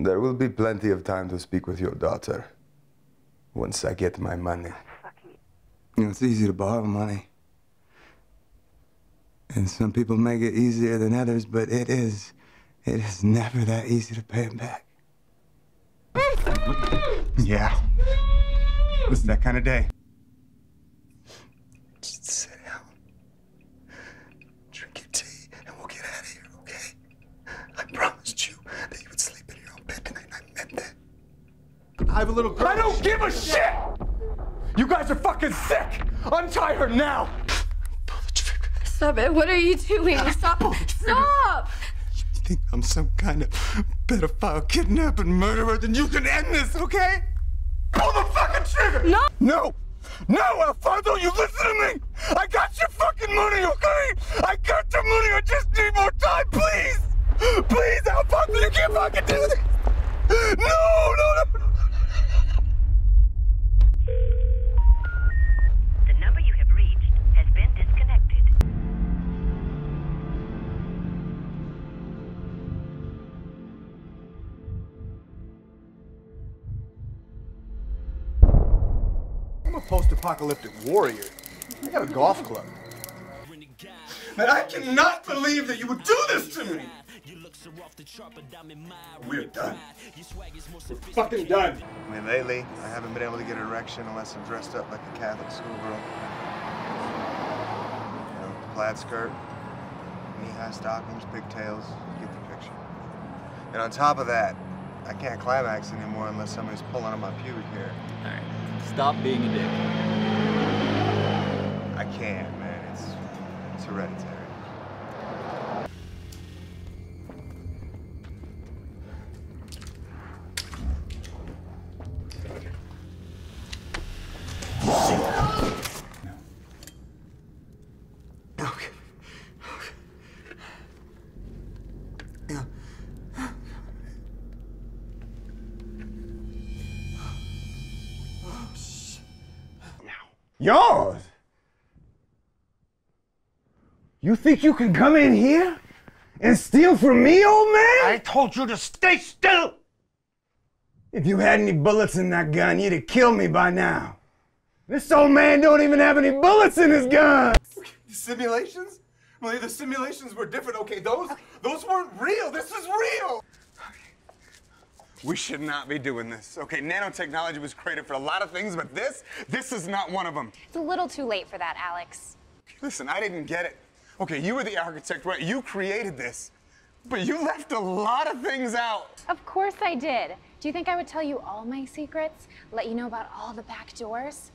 There will be plenty of time to speak with your daughter once I get my money. You know, it's easy to borrow money. And some people make it easier than others, but it is, it is never that easy to pay it back. yeah. It's that kind of day. Just sit down, drink your tea, and we'll get out of here, okay? I promised you that you would sleep in your own bed tonight, and I meant that. I have a little girl. I don't give a shit! You guys are fucking sick! Untie her now! Stop it. What are you doing? Stop. Stop. You think I'm some kind of pedophile, kidnapping murderer, then you can end this, okay? Pull the fucking trigger! No. No! No, Alfonso, you listen to me! I got your fucking money, okay? I got your money, I just need more time, please! Please, Alfonso, you can't fucking do this! No, no, a post-apocalyptic warrior. I got a golf club. And I cannot believe that you would do this to me! We're done. We're Fucking done. I mean, lately, I haven't been able to get an erection unless I'm dressed up like a Catholic schoolgirl. You know, plaid skirt, knee-high stockings, pigtails, you get the picture. And on top of that, I can't climax anymore unless somebody's pulling on my pubic hair. Alright, stop being a dick. I can't, man. It's, it's hereditary. Yours? You think you can come in here and steal from me, old man? I told you to stay still! If you had any bullets in that gun, you'd have killed me by now. This old man don't even have any bullets in his gun. Simulations? Well, the simulations were different. Okay, those those weren't real. This is real. We should not be doing this. Okay, nanotechnology was created for a lot of things, but this, this is not one of them. It's a little too late for that, Alex. Listen, I didn't get it. Okay, you were the architect, right? You created this. But you left a lot of things out. Of course I did. Do you think I would tell you all my secrets? Let you know about all the back doors?